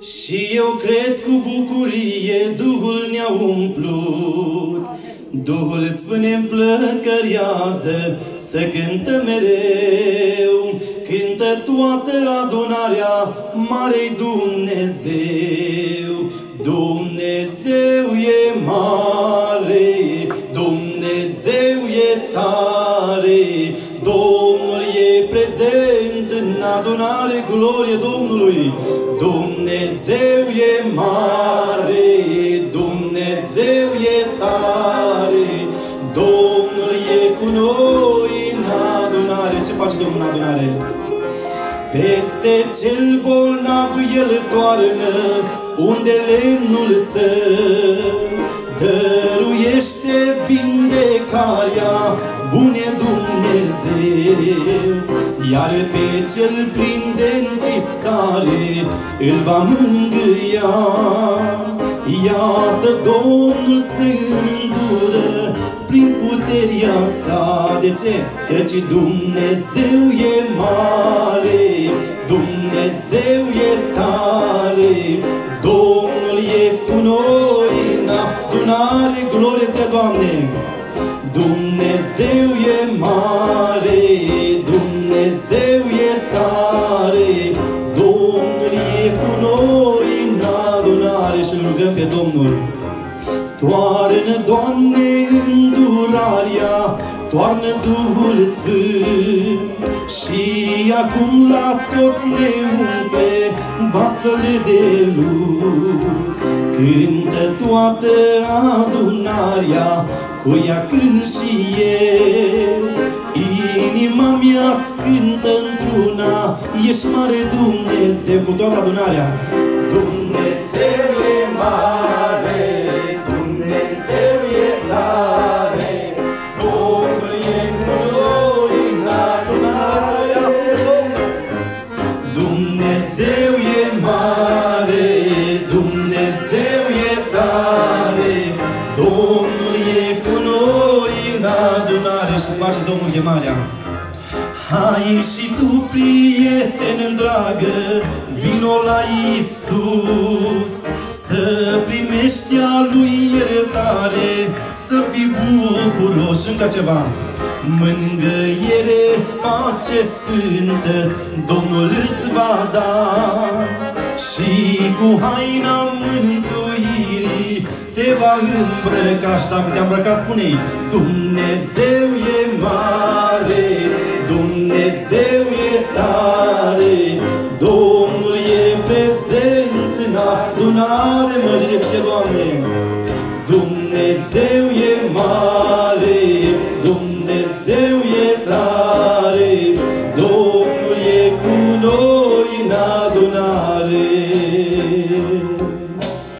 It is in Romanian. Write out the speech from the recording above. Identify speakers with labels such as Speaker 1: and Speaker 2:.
Speaker 1: Și eu cred cu bucurie Duhul ne-a umplut. Duhul Sfânt ne înflăcărează să cântăm mereu. Cântă toată adunarea Marei Dumnezeu. Dumnezeu e mare, Dumnezeu e tare, Domnul e prezent în adunare, glorie Domnului. Dumnezeu e mare, Dumnezeu e tare, Domnul e cu noi în adunare. Ce face Domnul în adunare? Peste cel bolnav el toarnă, unde lemnul său dăruiește vindecarea, bune Dumnezeu. Iar pe cel plin de întristare îl va mângâia. Iată Domnul se îndură prin puterea sa. De ce? Căci Dumnezeu e mare, Dumnezeu e tare, Domnul e cu noi în adunare, glorie ți Doamne! Dumnezeu e mare, Dumnezeu e tare, Domnul e cu noi în adunare și rugăm pe Domnul. Toarnă, Doamne, îndurarea, toarnă Duhul Sfânt și acum la toți ne umple vasele de lut. Cântă toată adunarea, cu ea când și eu. Inima mea-ți cântă într-una, ești mare Dumnezeu, cu toată adunarea. Dumnezeu e mare, Dumnezeu e tare, Domnul e cu noi în adunare, se Domnul. Dumnezeu e mare, Dumnezeu e tare, Domnul e cu noi în adunare și-ți face Domnul chemarea. Hai și tu, prieten dragă, vino la Isus, să primești a Lui iertare, să fii bucuros și încă ceva. Mângâiere, pace sfântă, Domnul îți va da și cu haina mântuirii te va îmbrăca și dacă te-a îmbrăcat, spune-i Dumnezeu prezent în adunare, mărire ție, Doamne. Dumnezeu